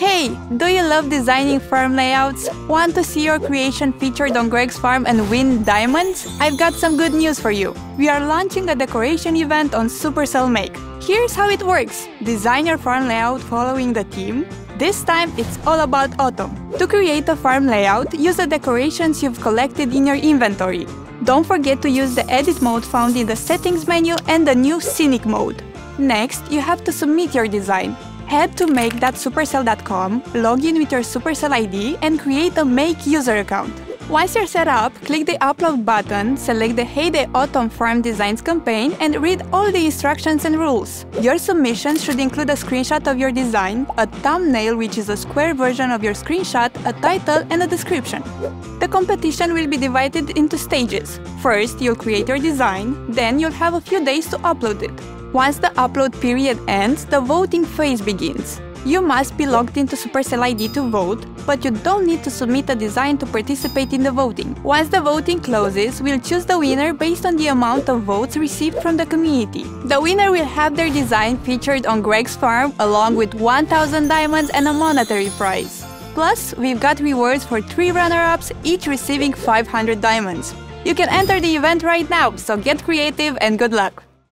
Hey, do you love designing farm layouts? Want to see your creation featured on Greg's farm and win diamonds? I've got some good news for you. We are launching a decoration event on Supercell Make. Here's how it works. Design your farm layout following the theme. This time, it's all about autumn. To create a farm layout, use the decorations you've collected in your inventory. Don't forget to use the edit mode found in the settings menu and the new scenic mode. Next, you have to submit your design. Head to make.supercell.com, log in with your Supercell ID, and create a Make user account. Once you're set up, click the Upload button, select the Hay Day Autumn Farm Designs campaign, and read all the instructions and rules. Your submission should include a screenshot of your design, a thumbnail which is a square version of your screenshot, a title, and a description. The competition will be divided into stages. First, you'll create your design, then you'll have a few days to upload it. Once the upload period ends, the voting phase begins. You must be logged into Supercell ID to vote, but you don't need to submit a design to participate in the voting. Once the voting closes, we'll choose the winner based on the amount of votes received from the community. The winner will have their design featured on Greg's farm along with 1000 diamonds and a monetary prize. Plus, we've got rewards for 3 runner-ups, each receiving 500 diamonds. You can enter the event right now, so get creative and good luck!